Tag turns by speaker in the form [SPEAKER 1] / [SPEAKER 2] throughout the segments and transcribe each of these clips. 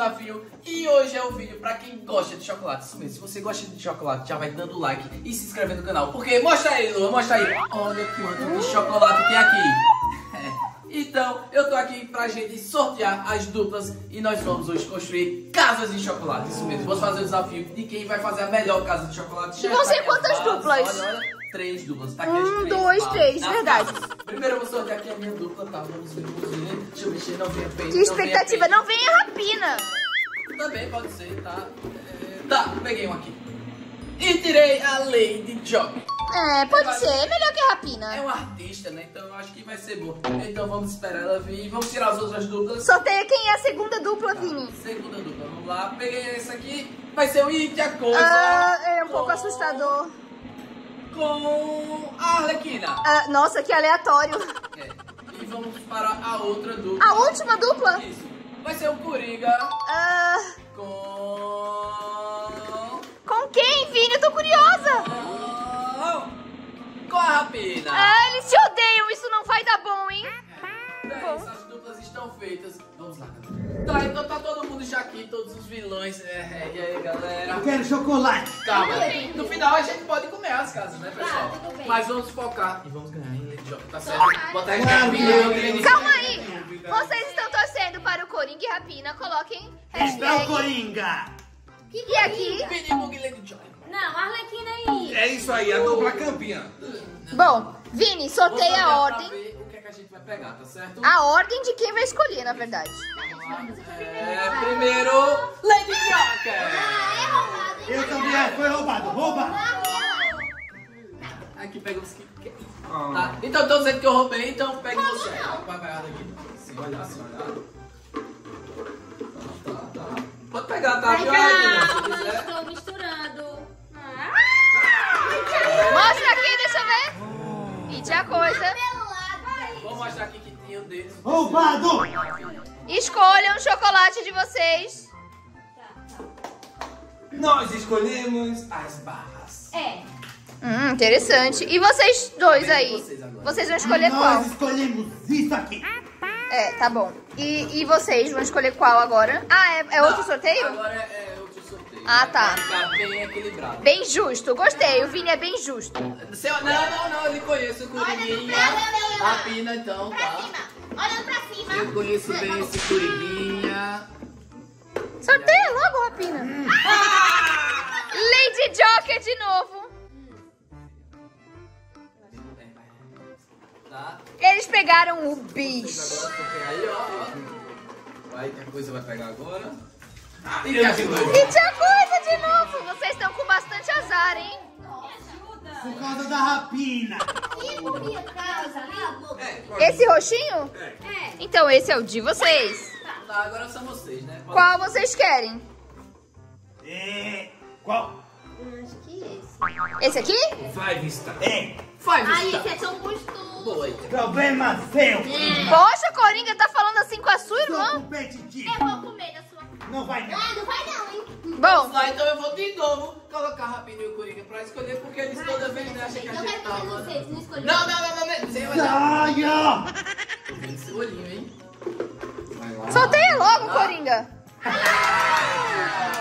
[SPEAKER 1] desafio e hoje é o vídeo pra quem gosta de chocolate. Isso mesmo, se você gosta de chocolate, já vai dando like e se inscrevendo no canal. Porque mostra aí, Lua, mostra aí. Olha quanto de chocolate tem aqui. Então, eu tô aqui pra gente sortear as duplas e nós vamos hoje construir casas de chocolate. Isso mesmo, vamos fazer o desafio de quem vai fazer a melhor casa de chocolate.
[SPEAKER 2] Vão ser quantas duplas?
[SPEAKER 1] Olha, olha, três duplas. Tá aqui
[SPEAKER 2] Um,
[SPEAKER 1] três
[SPEAKER 2] dois,
[SPEAKER 1] bases
[SPEAKER 2] três, verdade.
[SPEAKER 1] Primeiro eu vou sortear aqui a minha dupla, tá? Vamos ver, vamos ver. Deixa eu mexer, não venha peito.
[SPEAKER 2] Que expectativa, não venha rapina.
[SPEAKER 1] Também pode ser, tá? É, Tá, peguei um aqui. E tirei a Lady Job.
[SPEAKER 2] É, pode ser, é melhor que
[SPEAKER 1] É
[SPEAKER 2] rapina.
[SPEAKER 1] um artista, né? Então eu acho que vai ser bom. Então vamos esperar ela vir. Vamos tirar as outras duplas.
[SPEAKER 2] Sorteia quem é a segunda dupla, Vini.
[SPEAKER 1] Segunda dupla, vamos lá. Peguei esse aqui. Vai ser o It a coisa.
[SPEAKER 2] Ah, é um pouco
[SPEAKER 1] com-
[SPEAKER 2] assustador.
[SPEAKER 1] Com a Arlequina.
[SPEAKER 2] Ah, nossa, que aleatório.
[SPEAKER 1] É. E vamos para a outra dupla.
[SPEAKER 2] A última dupla?
[SPEAKER 1] Isso. Vai ser o Coringa
[SPEAKER 2] Ah,
[SPEAKER 1] com...
[SPEAKER 2] com quem, Vini? Eu tô curiosa.
[SPEAKER 1] Com a Rapina.
[SPEAKER 2] Ah, eles se odeiam, isso não vai dar bom, hein?
[SPEAKER 1] Bem, essas duplas estão feitas. Vamos lá. Tá, então tá todo mundo já aqui, todos os vilões. É, e aí, galera?
[SPEAKER 3] Eu quero chocolate.
[SPEAKER 1] Calma, no final a gente pode comer as casas, né, pessoal?
[SPEAKER 4] Tá, tudo bem.
[SPEAKER 1] Mas vamos focar e vamos ganhar em Lady tá certo? Botar as capinhas.
[SPEAKER 2] Calma aí. Vocês estão torcendo para o Coringa e Rapina. Coloquem
[SPEAKER 3] Está o
[SPEAKER 2] hashtag.
[SPEAKER 3] Coringa.
[SPEAKER 2] E aqui,
[SPEAKER 1] Pedimos Lady.
[SPEAKER 4] Não, Arlequina aí.
[SPEAKER 5] É isso aí, a dupla campeã.
[SPEAKER 2] bom, Vini, sorteia a
[SPEAKER 1] pra
[SPEAKER 2] ordem.
[SPEAKER 1] ver o que, é que a gente vai pegar, tá certo?
[SPEAKER 2] A ordem de quem vai escolher, na verdade.
[SPEAKER 1] É, primeiro, Lady Joker.
[SPEAKER 3] Eu também que foi roubado. Rouba.
[SPEAKER 1] Aqui pega os que quer. Tá, então tô dizendo que eu roubei, então pega você. Vai, vai, olha aqui. Sim, olha, sim, olha. Tá, tá, tá. Pode pegar, tá? Se
[SPEAKER 4] Calma,
[SPEAKER 1] quiser.
[SPEAKER 4] estou misturando. Ah,
[SPEAKER 2] Mostra aqui, deixa eu ver. E tinha coisa.
[SPEAKER 1] Vou mostrar aqui que tinha o deles.
[SPEAKER 3] Roubado.
[SPEAKER 2] Escolham o chocolate de vocês.
[SPEAKER 5] Nós escolhemos as barras.
[SPEAKER 4] É.
[SPEAKER 2] Hum, interessante. E vocês dois
[SPEAKER 1] Tá
[SPEAKER 2] aí?
[SPEAKER 1] vocês
[SPEAKER 2] vão escolher qual?
[SPEAKER 3] Nós escolhemos isso aqui.
[SPEAKER 2] É, tá bom. E, e vocês vão escolher qual agora? Ah, é, é outro
[SPEAKER 1] Não,
[SPEAKER 2] sorteio?
[SPEAKER 1] Agora é, é outro sorteio.
[SPEAKER 2] Ah, tá.
[SPEAKER 1] Ficar bem equilibrado.
[SPEAKER 2] Bem justo. Gostei. O Vini é bem justo.
[SPEAKER 1] Seu, não, não, não, eu lhe conheço o Curiguinha. A Pina, então, tá?
[SPEAKER 4] Olhando pra cima.
[SPEAKER 1] Eu conheço bem esse Curiguinha.
[SPEAKER 2] Sorteia logo, Rapina. Lady Joker de novo.
[SPEAKER 1] Tá?
[SPEAKER 2] Eles pegaram o bicho.
[SPEAKER 1] Aí, ó. Vai que a coisa vai pegar agora. E?
[SPEAKER 2] E tinha coisa de novo. Vocês estão com bastante azar, hein?
[SPEAKER 3] Por causa da rapina.
[SPEAKER 1] É,
[SPEAKER 2] Esse roxinho?
[SPEAKER 4] É.
[SPEAKER 2] Então esse é o de vocês.
[SPEAKER 1] tá, agora são vocês, né? Pode-
[SPEAKER 2] Qual vocês querem?
[SPEAKER 3] É. Qual?
[SPEAKER 4] Acho que esse.
[SPEAKER 2] Esse aqui?
[SPEAKER 5] Five Star.
[SPEAKER 3] É.
[SPEAKER 1] Five
[SPEAKER 4] Ai,
[SPEAKER 1] Star.
[SPEAKER 4] esse é tão gostoso.
[SPEAKER 1] Boa aí.
[SPEAKER 3] Problema seu.
[SPEAKER 2] Poxa, Coringa tá falando assim com a sua
[SPEAKER 3] Sou
[SPEAKER 2] irmã?
[SPEAKER 3] competitivo.
[SPEAKER 4] Eu vou comer da sua.
[SPEAKER 3] Não vai não.
[SPEAKER 4] Ah, não vai não, hein?
[SPEAKER 2] Bom,
[SPEAKER 1] Lá, então eu vou de novo colocar Rapinho e o Coringa pra escolher, porque eles toda vez né, acham que a gente tava...
[SPEAKER 4] vocês, não.
[SPEAKER 1] Não, não, não, não, não, sem olhar.
[SPEAKER 3] Saia.
[SPEAKER 1] Tô vendo esse olhinho, hein? Vai lá.
[SPEAKER 2] sorteia logo, Coringa.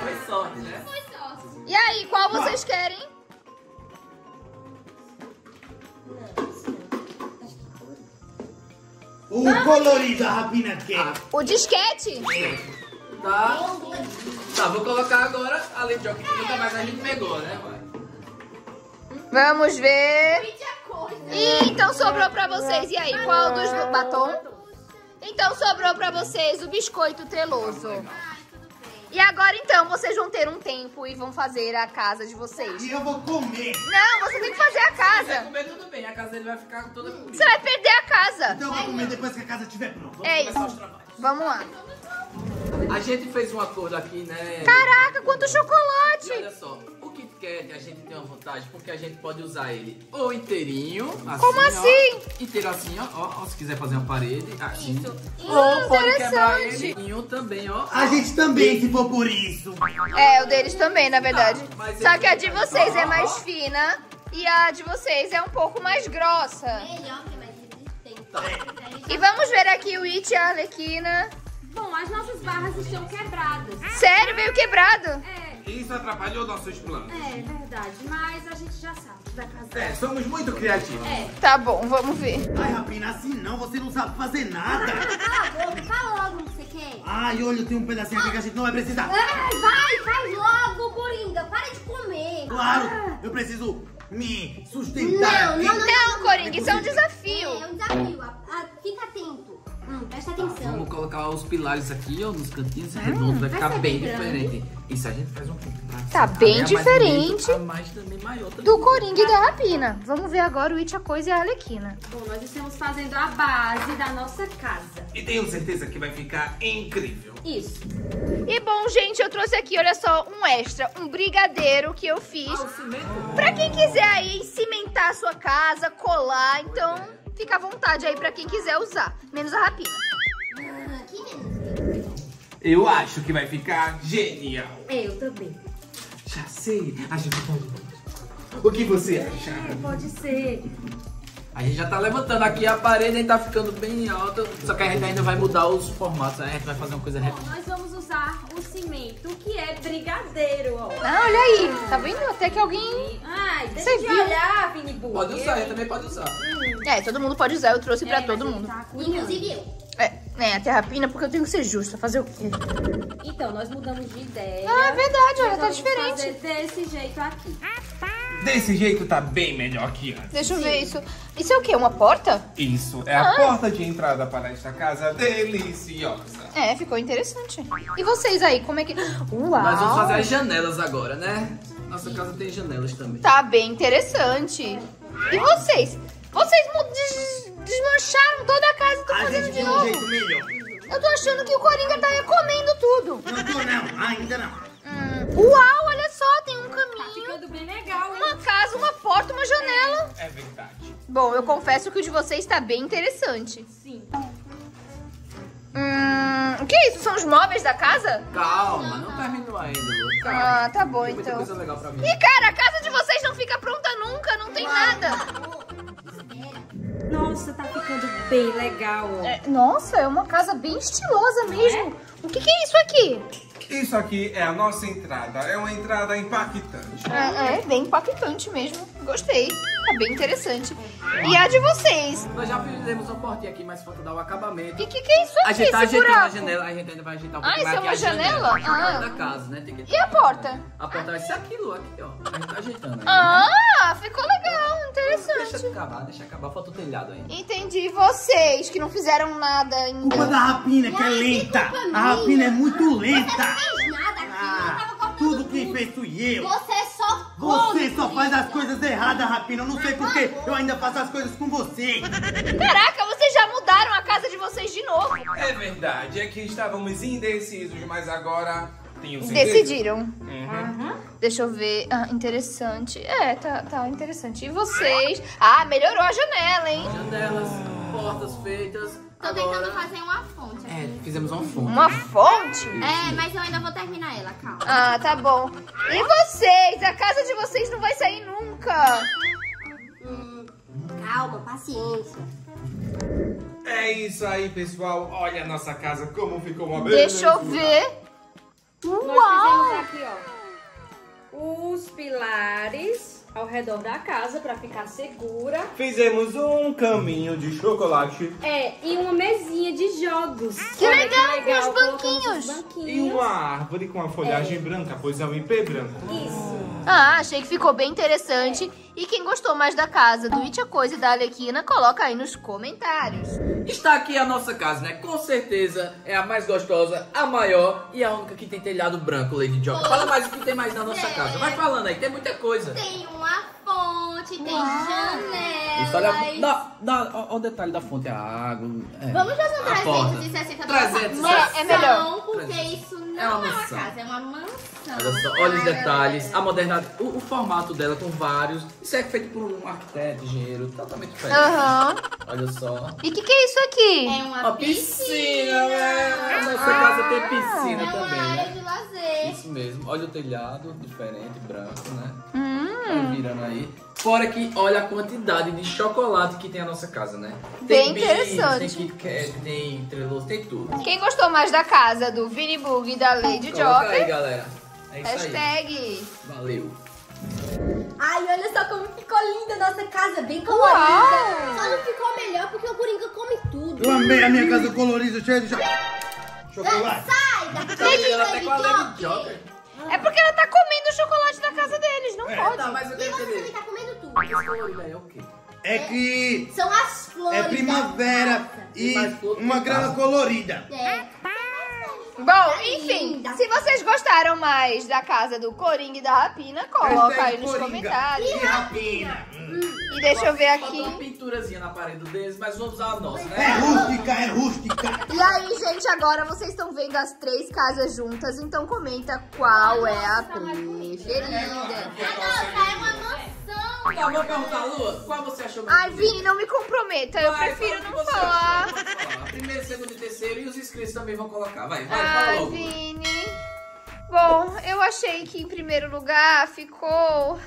[SPEAKER 1] Foi sorte, né?
[SPEAKER 4] Foi só.
[SPEAKER 2] E aí, qual vocês querem?
[SPEAKER 3] O colorido a rapina quer.
[SPEAKER 2] O disquete?
[SPEAKER 1] Tá. Tá, vou colocar agora a Joker, que nunca mais a gente pegou, né? Vai.
[SPEAKER 2] Vamos ver. Ih, então sobrou pra vocês. E aí, qual dos do- batom? Então sobrou pra vocês o biscoito treloso. E agora então vocês vão ter um tempo e vão fazer a casa de vocês.
[SPEAKER 3] E eu vou comer.
[SPEAKER 2] Não, você tem que fazer a
[SPEAKER 1] Se
[SPEAKER 2] casa.
[SPEAKER 1] comer tudo bem, a casa dele vai ficar toda comida.
[SPEAKER 2] Você vai perder a casa.
[SPEAKER 3] Então eu vou comer depois que a casa estiver pronta.
[SPEAKER 1] Vamos
[SPEAKER 2] É
[SPEAKER 1] começar os
[SPEAKER 2] isso.
[SPEAKER 1] trabalhos.
[SPEAKER 2] Vamos lá.
[SPEAKER 1] A gente fez um acordo aqui, né?
[SPEAKER 2] Caraca, quanto
[SPEAKER 1] E
[SPEAKER 2] chocolate!
[SPEAKER 1] olha só, o Kit Kat a gente tem uma vantagem porque a gente pode usar ele ou inteirinho, assim,
[SPEAKER 2] Como
[SPEAKER 1] ó.
[SPEAKER 2] assim?
[SPEAKER 1] inteiro assim, ó, ó, ó, se quiser fazer uma parede, assim.
[SPEAKER 4] Isso.
[SPEAKER 1] Ou pode quebrar
[SPEAKER 2] interessante.
[SPEAKER 1] ele em um também, ó.
[SPEAKER 3] A gente também, se for por isso.
[SPEAKER 2] É, o deles também, na verdade.
[SPEAKER 1] Tá, mas
[SPEAKER 2] Só que a de vocês é mais fina e a de vocês é um pouco mais grossa.
[SPEAKER 4] Melhor que vai ter.
[SPEAKER 1] Tá.
[SPEAKER 2] E vamos ver aqui o It e a Arlequina.
[SPEAKER 6] As nossas barras estão quebradas.
[SPEAKER 2] Sério, veio quebrado?
[SPEAKER 6] É,
[SPEAKER 5] Isso atrapalhou nossos planos.
[SPEAKER 6] é verdade. Mas a gente já sabe que vai casar.
[SPEAKER 5] É, somos muito criativos.
[SPEAKER 6] É.
[SPEAKER 2] Tá bom, vamos ver.
[SPEAKER 3] Ai, Rapina, assim não, você não sabe fazer nada.
[SPEAKER 4] Cala a boca, fala logo o que você quer.
[SPEAKER 3] Ai, olha, tem um pedacinho aqui que a gente não vai precisar.
[SPEAKER 4] Ai, vai, faz logo, Coringa. Para de comer.
[SPEAKER 3] Claro, eu preciso me sustentar
[SPEAKER 4] Não, não, não.
[SPEAKER 2] Não, Coringa, isso é um
[SPEAKER 4] É,
[SPEAKER 2] desafio.
[SPEAKER 4] é um desafio. A- presta atenção.
[SPEAKER 1] Vamos colocar os pilares aqui, ó, nos cantinhos redondos, vai ficar bem diferente. Isso a gente faz um pouco pra
[SPEAKER 2] Tá bem
[SPEAKER 1] né? Mais
[SPEAKER 2] diferente
[SPEAKER 1] mais também.
[SPEAKER 2] Do Coringa e da Rapina. Vamos ver agora o It, a Coisa e a Arlequina.
[SPEAKER 6] Bom, nós estamos fazendo a base da nossa casa.
[SPEAKER 5] E tenho certeza que vai ficar incrível.
[SPEAKER 6] Isso.
[SPEAKER 2] E bom, gente, eu trouxe aqui, olha só, um extra, um brigadeiro que eu fiz.
[SPEAKER 1] Ah, o cimento.
[SPEAKER 2] Pra quem quiser aí cimentar a sua casa, colar, então fica à vontade aí pra quem quiser usar. Menos a Rapina.
[SPEAKER 4] Ah, que menos.
[SPEAKER 5] Eu acho que vai ficar genial.
[SPEAKER 6] Eu também.
[SPEAKER 5] Já sei, a gente pode. O que você acha?
[SPEAKER 6] É, pode ser.
[SPEAKER 1] A gente já tá levantando aqui a parede, e tá ficando bem alta. Só que a gente ainda vai mudar os formatos, né? A gente vai fazer uma coisa reta.
[SPEAKER 6] Bom, nós vamos usar o cimento, que é brigadeiro, ó.
[SPEAKER 2] Ah, olha aí. Tá vendo? Até que alguém...
[SPEAKER 6] Ai, deixa
[SPEAKER 2] Você
[SPEAKER 6] de
[SPEAKER 2] viu?
[SPEAKER 6] olhar, Vini.
[SPEAKER 1] Pode usar, gente também pode usar.
[SPEAKER 2] É, todo mundo pode usar, eu trouxe pra
[SPEAKER 6] É,
[SPEAKER 2] todo mundo.
[SPEAKER 6] tá.
[SPEAKER 4] Inclusive eu.
[SPEAKER 2] É, até a Rapina, porque eu tenho que ser justa, fazer o quê?
[SPEAKER 6] Então, nós mudamos de ideia.
[SPEAKER 2] Ah, é verdade, olha, tá diferente.
[SPEAKER 6] fazer desse jeito aqui.
[SPEAKER 5] Desse jeito tá bem melhor que antes.
[SPEAKER 2] Deixa eu ver isso. Isso é o quê? Uma porta?
[SPEAKER 5] Isso é a porta de entrada para esta casa deliciosa.
[SPEAKER 2] É, ficou interessante. E vocês aí, como é que... Uau!
[SPEAKER 1] Nós vamos fazer as janelas agora, né? Nossa casa tem janelas também.
[SPEAKER 2] Tá bem interessante. E vocês? Vocês des- desmancharam toda a casa e estão fazendo
[SPEAKER 3] gente
[SPEAKER 2] de
[SPEAKER 3] um
[SPEAKER 2] novo. Eu tô achando que o Coringa tá comendo tudo.
[SPEAKER 3] Não tô não, ainda não.
[SPEAKER 2] Hum, Uau, olha só, tem um
[SPEAKER 6] Tá
[SPEAKER 2] caminho,
[SPEAKER 6] ficando bem legal, hein?
[SPEAKER 2] uma casa, uma porta, uma janela.
[SPEAKER 5] É verdade.
[SPEAKER 2] Bom, eu confesso que o de vocês tá bem interessante.
[SPEAKER 6] Sim.
[SPEAKER 2] Hum, o que é isso? São os móveis da casa?
[SPEAKER 1] Calma, não terminou ainda, Calma.
[SPEAKER 2] Ah, tá bom
[SPEAKER 1] Tem muita
[SPEAKER 2] então.
[SPEAKER 1] coisa legal pra mim.
[SPEAKER 2] E cara, a casa de vocês não fica pronta nunca, não tem nada.
[SPEAKER 6] Nossa, tá ficando bem legal.
[SPEAKER 2] É, nossa, é uma casa bem estilosa mesmo. O que, que é isso aqui?
[SPEAKER 5] Isso aqui é a nossa entrada. É uma entrada impactante.
[SPEAKER 2] É, é bem impactante mesmo. Gostei. Tá bem interessante. E a de vocês?
[SPEAKER 1] Nós já fizemos uma portinha aqui, mas falta dar o acabamento.
[SPEAKER 2] O que, que é isso aqui,
[SPEAKER 1] A gente tá ajeitando a
[SPEAKER 2] buraco?
[SPEAKER 1] janela, a gente ainda vai ajeitar um
[SPEAKER 2] Ah,
[SPEAKER 1] pouquinho
[SPEAKER 2] isso é uma
[SPEAKER 1] a janela.
[SPEAKER 2] janela? Ah.
[SPEAKER 1] da casa, né? Tem que...
[SPEAKER 2] E a porta?
[SPEAKER 1] A porta vai ser aquilo, aqui, ó. A gente tá ajeitando ainda.
[SPEAKER 2] Ah, ficou legal,
[SPEAKER 1] Deixa
[SPEAKER 2] interessante.
[SPEAKER 1] acabar, deixa acabar. Falta o telhado ainda.
[SPEAKER 2] Entendi vocês que não fizeram nada
[SPEAKER 3] Culpa
[SPEAKER 2] ainda.
[SPEAKER 3] da Rapina, que é lenta. A Rapina é muito lenta.
[SPEAKER 4] Fez nada aqui, eu tava
[SPEAKER 3] Ah,
[SPEAKER 4] contando
[SPEAKER 3] tudo quem fez fui eu.
[SPEAKER 4] Você é só
[SPEAKER 3] Você só faz as coisas erradas, Rapina. Eu não sei porquê. Eu ainda faço as coisas com você.
[SPEAKER 2] Caraca, vocês já mudaram a casa de vocês de novo.
[SPEAKER 5] É verdade, é que estávamos indecisos, mas agora tenho certeza.
[SPEAKER 2] Decidiram.
[SPEAKER 5] Uhum.
[SPEAKER 2] Deixa eu ver. Ah, interessante. É, tá, tá interessante. E vocês? Ah, melhorou a janela, hein?
[SPEAKER 1] Janelas, portas feitas.
[SPEAKER 4] Tô tentando
[SPEAKER 1] Agora...
[SPEAKER 4] fazer uma fonte
[SPEAKER 1] É,
[SPEAKER 4] aqui.
[SPEAKER 1] fizemos uma fonte.
[SPEAKER 2] Uma fonte?
[SPEAKER 4] É, mas eu ainda vou terminar ela, calma.
[SPEAKER 2] Ah, tá bom. E vocês? A casa de vocês não vai sair nunca.
[SPEAKER 4] Hum, calma, paciência.
[SPEAKER 5] É isso aí, pessoal. Olha a nossa casa, como ficou uma beleza.
[SPEAKER 2] Deixa eu ver.
[SPEAKER 6] Nós
[SPEAKER 2] Uau!
[SPEAKER 6] fizemos aqui, ó, os pilares ao redor da casa pra ficar segura.
[SPEAKER 5] Fizemos um caminho de chocolate
[SPEAKER 6] É, e uma mesinha de jogos.
[SPEAKER 2] Que
[SPEAKER 6] Olha
[SPEAKER 2] legal, com os banquinhos.
[SPEAKER 6] os
[SPEAKER 5] e
[SPEAKER 6] banquinhos.
[SPEAKER 5] uma árvore com a folhagem branca, pois é um IP branco.
[SPEAKER 6] Isso.
[SPEAKER 2] Ah, achei que ficou bem interessante. E quem gostou mais da casa do It a Coisa e da Alequina, coloca aí nos comentários.
[SPEAKER 1] Está aqui a nossa casa, né? Com certeza é a mais gostosa, a maior e a única que tem telhado branco, Lady Joga. Fala mais o que tem mais na nossa casa. Vai falando aí, tem muita coisa.
[SPEAKER 4] Tem uma fonte, tem janelas.
[SPEAKER 1] Olha, dá, dá, ó, ó o detalhe da fonte, a água. é,
[SPEAKER 4] Vamos fazer um
[SPEAKER 1] a porta.
[SPEAKER 4] 360
[SPEAKER 1] 360.
[SPEAKER 4] mansão,
[SPEAKER 2] É, é melhor.
[SPEAKER 4] porque
[SPEAKER 1] 360.
[SPEAKER 4] isso não
[SPEAKER 1] É
[SPEAKER 4] é
[SPEAKER 1] uma
[SPEAKER 4] uma,
[SPEAKER 1] mansão.
[SPEAKER 4] casa, é uma mansão.
[SPEAKER 1] Olha só, olha os detalhes, a modernidade, o, o formato dela com vários. Isso é feito por um arquiteto, engenheiro, totalmente diferente.
[SPEAKER 2] Aham.
[SPEAKER 1] Olha só.
[SPEAKER 2] E o que, que é isso aqui?
[SPEAKER 4] É uma
[SPEAKER 1] A piscina, né? A nossa casa tem piscina
[SPEAKER 4] é uma
[SPEAKER 1] também,
[SPEAKER 4] área
[SPEAKER 1] né?
[SPEAKER 4] de lazer.
[SPEAKER 1] Isso mesmo. Olha o telhado, diferente, branco, né?
[SPEAKER 2] Hum,
[SPEAKER 1] Vai virando aí. Fora que olha a quantidade de chocolate que tem a nossa casa, né?
[SPEAKER 2] Bem interessante.
[SPEAKER 1] Tem Kit Kat, tem treloso, tem tudo.
[SPEAKER 2] Quem gostou mais da casa do Vini Bug e da Lady
[SPEAKER 1] Coloca aí,
[SPEAKER 2] Joker?
[SPEAKER 1] galera. É isso aí.
[SPEAKER 2] Hashtag.
[SPEAKER 1] Valeu.
[SPEAKER 4] Ai, olha só como ficou linda a nossa casa, bem
[SPEAKER 2] Uau!
[SPEAKER 4] colorida. Só não ficou melhor porque o Coringa come tudo.
[SPEAKER 3] Eu amei a minha casa colorida, cheia de cho- chocolate.
[SPEAKER 4] Sai da
[SPEAKER 1] Tá ligando até com a Lady
[SPEAKER 4] Lady
[SPEAKER 1] Joker.
[SPEAKER 2] É porque ela tá comendo o chocolate da casa deles, não
[SPEAKER 1] É,
[SPEAKER 2] pode.
[SPEAKER 1] tá, mas eu
[SPEAKER 4] E
[SPEAKER 1] quero
[SPEAKER 4] você também
[SPEAKER 1] entender.
[SPEAKER 4] tá comendo tudo.
[SPEAKER 1] Aí é o quê?
[SPEAKER 3] É que
[SPEAKER 4] São as flores.
[SPEAKER 3] é
[SPEAKER 4] da
[SPEAKER 3] primavera e uma grama colorida.
[SPEAKER 4] É.
[SPEAKER 2] Bom, enfim,
[SPEAKER 4] linda.
[SPEAKER 2] se vocês gostaram mais da casa do Coringa e da Rapina, coloca aí nos
[SPEAKER 3] Coringa
[SPEAKER 2] comentários.
[SPEAKER 3] E rapina.
[SPEAKER 2] E deixa eu ver
[SPEAKER 1] Falta uma
[SPEAKER 2] aqui.
[SPEAKER 1] pinturazinha na parede deles, mas vamos usar a nossa,
[SPEAKER 3] É
[SPEAKER 1] né?
[SPEAKER 3] rústica, é rústica.
[SPEAKER 2] E aí, gente, agora vocês estão vendo as três casas juntas, então comenta qual é a preferida.
[SPEAKER 4] Nossa, é uma mansão.
[SPEAKER 1] Tá, vou perguntar, Lua, qual você achou mais
[SPEAKER 2] Ai, Vini, não me comprometa, eu
[SPEAKER 1] Vai,
[SPEAKER 2] prefiro não falar.
[SPEAKER 1] Primeiro, segundo e terceiro, e os inscritos também vão colocar. Vai, vai, fala
[SPEAKER 2] Ai,
[SPEAKER 1] logo.
[SPEAKER 2] Vini. Bom, eu achei que em primeiro lugar ficou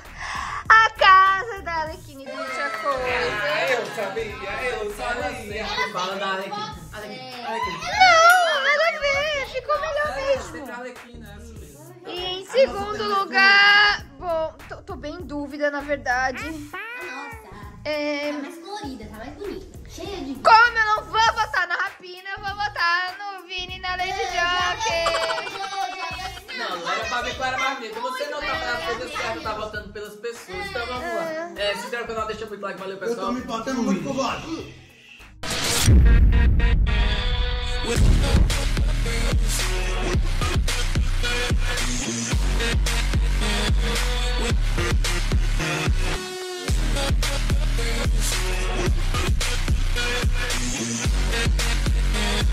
[SPEAKER 2] a casa da Alequine do Coisa.
[SPEAKER 5] Eu sabia, eu sabia.
[SPEAKER 1] Fala da. Arlequina.
[SPEAKER 2] Não, nada a ver, ficou melhor
[SPEAKER 1] É,
[SPEAKER 2] mesmo.
[SPEAKER 1] sempre a Arlequina, é assim mesmo.
[SPEAKER 2] E em segundo lugar, bom, tô, tô bem em dúvida, na verdade.
[SPEAKER 4] Nossa,
[SPEAKER 2] É,
[SPEAKER 4] tá mais colorida, tá mais bonita. Cheia de...
[SPEAKER 2] como eu não vou Pina, eu vou votar no Vini na Lady Joker.
[SPEAKER 1] Não, não era pra ver qual era mais. Você não tá fazendo as coisas tá votando pelas pessoas. Então vamos lá. É, se inscreve no canal, deixa muito like, valeu pessoal.
[SPEAKER 3] Eu tô me batendo muito com voto.
[SPEAKER 7] With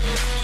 [SPEAKER 7] Yeah.